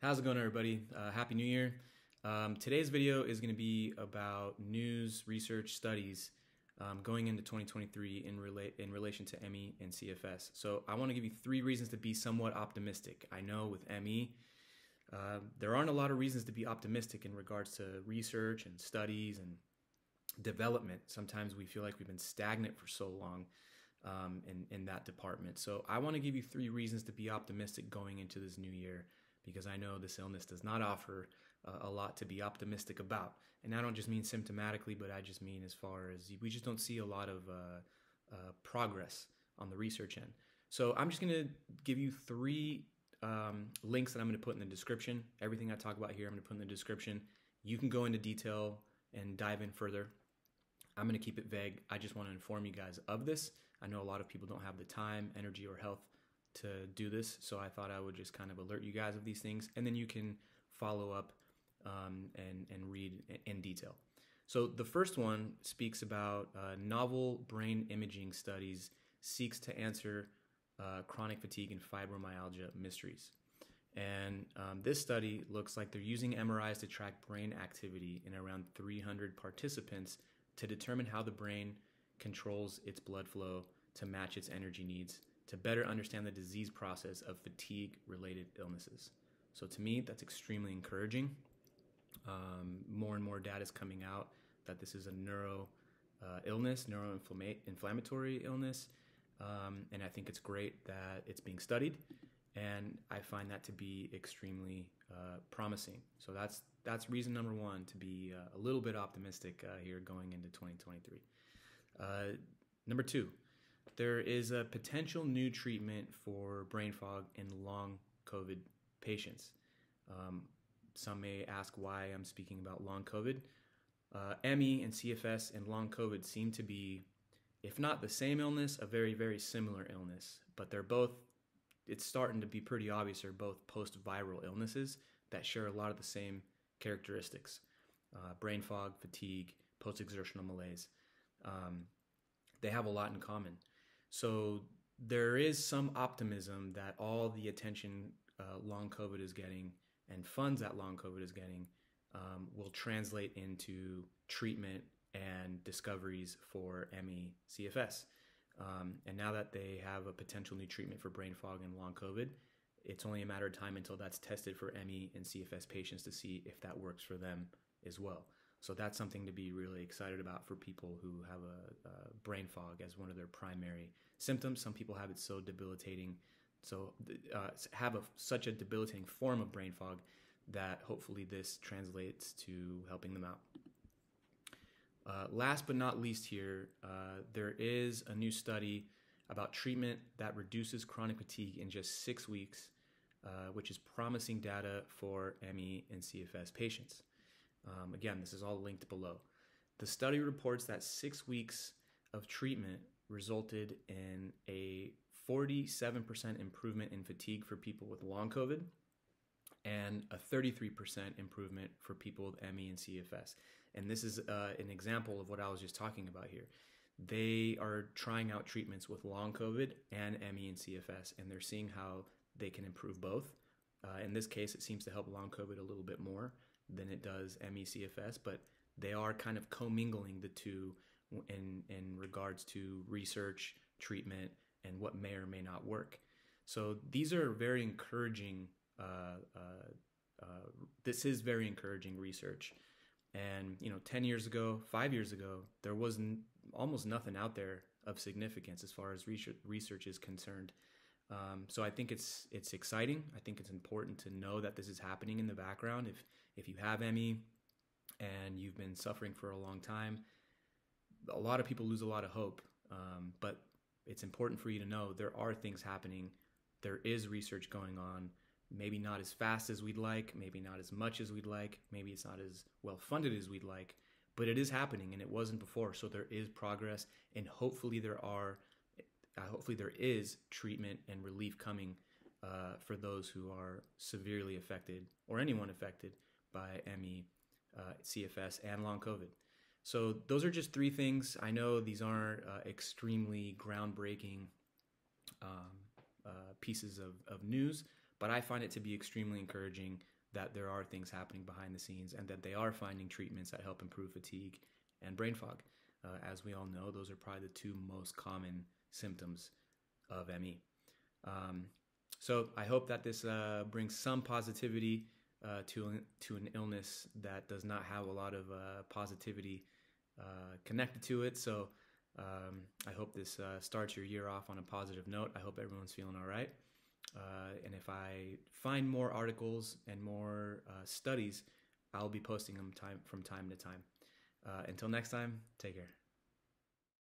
How's it going, everybody? Uh, Happy New Year. Um, today's video is going to be about news, research, studies um, going into 2023 in, rela- in relation to ME and CFS. So, I want to give you three reasons to be somewhat optimistic. I know with ME, uh, there aren't a lot of reasons to be optimistic in regards to research and studies and development. Sometimes we feel like we've been stagnant for so long um, in, in that department. So, I want to give you three reasons to be optimistic going into this new year because I know this illness does not offer uh, a lot to be optimistic about. And I don't just mean symptomatically, but I just mean as far as we just don't see a lot of uh, uh, progress on the research end. So I'm just going to give you three um, links that I'm going to put in the description. Everything I talk about here, I'm going to put in the description. You can go into detail and dive in further. I'm going to keep it vague. I just want to inform you guys of this. I know a lot of people don't have the time, energy, or health to do this. So I thought I would just kind of alert you guys of these things, and then you can follow up um, and and read in detail. So the first one speaks about uh, novel brain imaging studies seeks to answer uh, chronic fatigue and fibromyalgia mysteries. And um, this study looks like they're using MRIs to track brain activity in around 300 participants to determine how the brain controls its blood flow to match its energy needs to better understand the disease process of fatigue related illnesses. So, to me, that's extremely encouraging. Um, more and more data is coming out that this is a neuro uh, illness, neuroinflammatory inflammatory illness. Um, and I think it's great that it's being studied. And I find that to be extremely uh, promising. So that's that's reason number one to be uh, a little bit optimistic uh, here going into 2023. Uh, number two, there is a potential new treatment for brain fog in long COVID patients. Um, some may ask why I'm speaking about long COVID. Uh, ME and CFS and long COVID seem to be, if not the same illness, a very, very similar illness. But they're both, it's starting to be pretty obvious, they're both post viral illnesses that share a lot of the same characteristics uh, brain fog, fatigue, post exertional malaise. Um, they have a lot in common. So there is some optimism that all the attention uh, long COVID is getting and funds that long COVID is getting um, will translate into treatment and discoveries for ME CFS. Um, and now that they have a potential new treatment for brain fog and long COVID, it's only a matter of time until that's tested for ME and CFS patients to see if that works for them as well. So that's something to be really excited about for people who have a, a brain fog as one of their primary symptoms. Some people have it so debilitating, so uh, have a, such a debilitating form of brain fog that hopefully this translates to helping them out. Uh, last but not least, here, uh, there is a new study about treatment that reduces chronic fatigue in just six weeks, uh, which is promising data for ME and CFS patients. Um, again, this is all linked below. The study reports that six weeks of treatment resulted in a 47% improvement in fatigue for people with long COVID and a 33% improvement for people with ME and CFS. And this is uh, an example of what I was just talking about here. They are trying out treatments with long COVID and ME and CFS, and they're seeing how they can improve both. Uh, in this case, it seems to help long COVID a little bit more than it does ME/CFS, but they are kind of commingling the two in in regards to research, treatment, and what may or may not work. So these are very encouraging. Uh, uh, uh, this is very encouraging research. And you know, ten years ago, five years ago, there was n- almost nothing out there of significance as far as research, research is concerned. Um, so I think it's it's exciting. I think it's important to know that this is happening in the background. If if you have ME and you've been suffering for a long time, a lot of people lose a lot of hope. Um, but it's important for you to know there are things happening. There is research going on. Maybe not as fast as we'd like. Maybe not as much as we'd like. Maybe it's not as well funded as we'd like. But it is happening, and it wasn't before. So there is progress, and hopefully there are uh, hopefully there is treatment and relief coming uh, for those who are severely affected or anyone affected by ME, uh, CFS, and long COVID. So those are just three things. I know these aren't uh, extremely groundbreaking um, uh, pieces of, of news, but I find it to be extremely encouraging that there are things happening behind the scenes and that they are finding treatments that help improve fatigue and brain fog. Uh, as we all know, those are probably the two most common symptoms of ME. Um, so I hope that this uh, brings some positivity uh, to to an illness that does not have a lot of uh, positivity uh, connected to it. So um, I hope this uh, starts your year off on a positive note. I hope everyone's feeling all right. And if I find more articles and more studies, I'll be posting them time from time to time. Uh, until next time, take care.